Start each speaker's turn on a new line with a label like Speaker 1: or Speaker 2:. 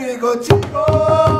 Speaker 1: 이거 치고